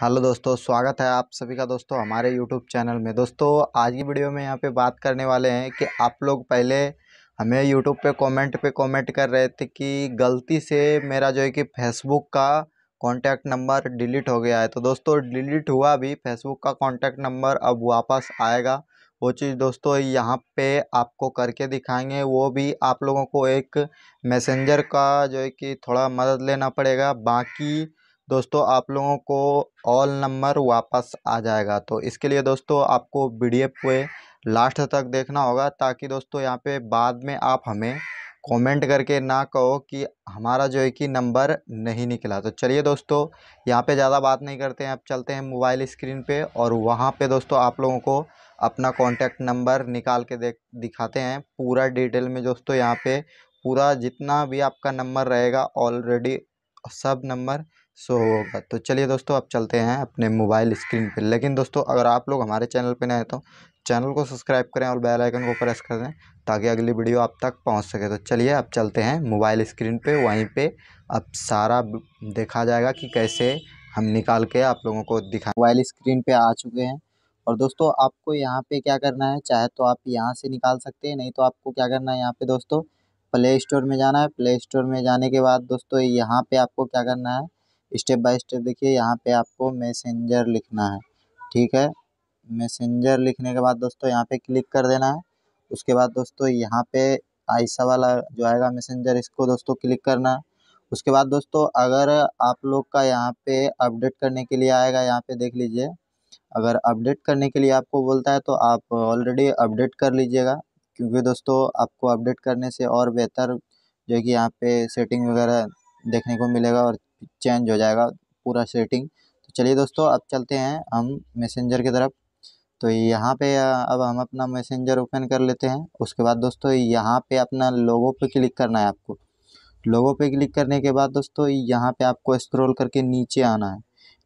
Hello दोस्तों, स्वागत है आप सभी का दोस्तों हमारे यूट्यूब चैनल में। दोस्तों, आज की वीडियो में यहाँ पे बात करने वाले हैं कि आप लोग पहले हमें यूट्यूब पे कमेंट पे कमेंट कर रहे थे कि गलती से मेरा जो है कि फेसबुक का कॉन्टैक्ट नंबर डिलीट हो गया है। तो दोस्तों डिलीट हुआ भी फेसबुक का कॉन्टैक्ट नंबर अब वापस आएगा। वो चीज़ दोस्तों यहाँ पे आपको करके दिखाएँगे। वो भी आप लोगों को एक मैसेंजर का जो है कि थोड़ा मदद लेना पड़ेगा। बाकी दोस्तों, आप लोगों को ऑल नंबर वापस आ जाएगा। तो इसके लिए दोस्तों, आपको वीडियो पे लास्ट तक देखना होगा, ताकि दोस्तों यहाँ पे बाद में आप हमें कमेंट करके ना कहो कि हमारा जो है कि नंबर नहीं निकला। तो चलिए दोस्तों, यहाँ पे ज़्यादा बात नहीं करते हैं, अब चलते हैं मोबाइल स्क्रीन पे और वहाँ पे दोस्तों आप लोगों को अपना कॉन्टैक्ट नंबर निकाल के देख, दिखाते हैं पूरा डिटेल में। दोस्तों, यहाँ पे पूरा जितना भी आपका नंबर रहेगा ऑलरेडी सब नंबर शो होगा। तो चलिए दोस्तों, अब चलते हैं अपने मोबाइल स्क्रीन पर लेकिन दोस्तों, अगर आप लोग हमारे चैनल पर नए तो चैनल को सब्सक्राइब करें और बेल आइकन को प्रेस कर दें ताकि अगली वीडियो आप तक पहुँच सके। तो चलिए अब चलते हैं मोबाइल स्क्रीन पे। वहीं पे अब सारा देखा जाएगा कि कैसे हम निकाल के आप लोगों को दिखा मोबाइल स्क्रीन पे आ चुके हैं। और दोस्तों, आपको यहाँ पे क्या करना है, चाहे तो आप यहाँ से निकाल सकते हैं, नहीं तो आपको क्या करना है यहाँ पे दोस्तों, प्ले स्टोर में जाना है। प्ले स्टोर में जाने के बाद दोस्तों, यहाँ पे आपको क्या करना है स्टेप बाय स्टेप देखिए, यहाँ पे आपको मैसेंजर लिखना है, ठीक है? मैसेंजर लिखने के बाद दोस्तों यहाँ पे क्लिक कर देना है। उसके बाद दोस्तों यहाँ पे ऐसा वाला जो आएगा मैसेंजर, इसको दोस्तों क्लिक करना है। उसके बाद दोस्तों अगर आप लोग का यहाँ पे अपडेट करने के लिए आएगा, यहाँ पे देख लीजिए। अगर अपडेट करने के लिए आपको बोलता है तो आप ऑलरेडी अपडेट कर लीजिएगा, क्योंकि दोस्तों आपको अपडेट करने से और बेहतर जो है कि यहाँ पे सेटिंग वगैरह देखने को मिलेगा और चेंज हो जाएगा पूरा सेटिंग तो चलिए दोस्तों, अब चलते हैं हम मैसेंजर की तरफ़। तो यहाँ पे अब हम अपना मैसेंजर ओपन कर लेते हैं। उसके बाद दोस्तों, यहाँ पे अपना लोगो पे क्लिक करना है आपको। लोगो पे क्लिक करने के बाद दोस्तों, यहाँ पे आपको स्क्रॉल करके नीचे आना है।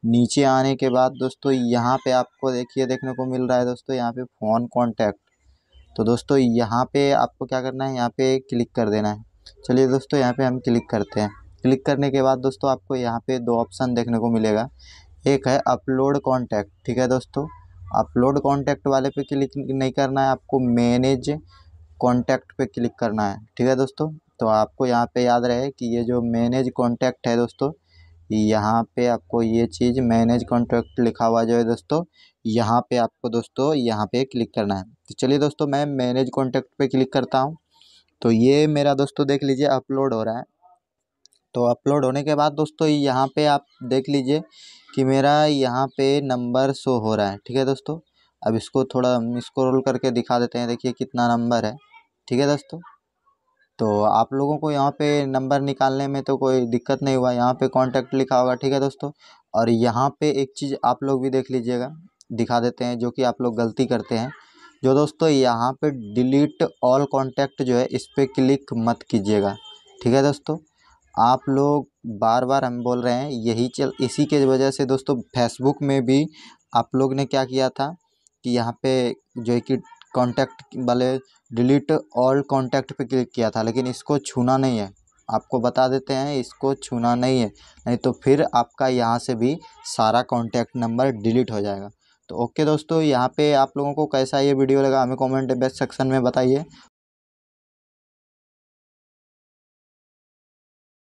नीचे आने के बाद दोस्तों, यहाँ पे आपको देखिए, देखने को मिल रहा है दोस्तों, यहाँ पे फ़ोन कॉन्टैक्ट तो दोस्तों, यहाँ पे आपको क्या करना है? यहाँ पे क्लिक कर देना है। चलिए दोस्तों, यहाँ पे हम क्लिक करते हैं। क्लिक करने के बाद दोस्तों आपको यहाँ पे दो ऑप्शन देखने को मिलेगा। एक है अपलोड कॉन्टैक्ट ठीक है दोस्तों? अपलोड कॉन्टैक्ट वाले पे क्लिक नहीं करना है, आपको मैनेज कॉन्टैक्ट पे क्लिक करना है, ठीक है दोस्तों? तो आपको यहाँ पे याद रहे कि ये जो मैनेज कॉन्टैक्ट है दोस्तों, यहाँ पे आपको ये चीज़ मैनेज कॉन्टैक्ट लिखा हुआ जो है दोस्तों, यहाँ पे आपको दोस्तों यहाँ पे क्लिक करना है। तो चलिए दोस्तों मैं मैनेज कॉन्टैक्ट पे क्लिक करता हूँ। तो ये मेरा दोस्तों देख लीजिए अपलोड हो रहा है। तो अपलोड होने के बाद दोस्तों, यहाँ पे आप देख लीजिए कि मेरा यहाँ पे नंबर शो हो रहा है। ठीक है दोस्तों? अब इसको थोड़ा स्क्रॉल करके दिखा देते हैं। देखिए कितना नंबर है। ठीक है दोस्तों? तो आप लोगों को यहाँ पे नंबर निकालने में तो कोई दिक्कत नहीं हुआ। यहाँ पे कांटेक्ट लिखा होगा। ठीक है दोस्तों? और यहाँ पे एक चीज़ आप लोग भी देख लीजिएगा। दिखा देते हैं जो कि आप लोग गलती करते हैं। जो दोस्तों, यहाँ पे डिलीट ऑल कॉन्टैक्ट जो है, इस पर क्लिक मत कीजिएगा। ठीक है दोस्तों? आप लोग बार बार हम बोल रहे हैं, यही चल, इसी के वजह से दोस्तों फेसबुक में भी आप लोग ने क्या किया था कि यहाँ पे जो है कि कांटेक्ट वाले डिलीट ऑल कांटेक्ट पे क्लिक किया था, लेकिन इसको छूना नहीं है। आपको बता देते हैं, इसको छूना नहीं है, नहीं तो फिर आपका यहाँ से भी सारा कॉन्टैक्ट नंबर डिलीट हो जाएगा। तो ओके दोस्तों, यहाँ पे आप लोगों को कैसा ये वीडियो लगा हमें कमेंट सेक्शन में बताइए।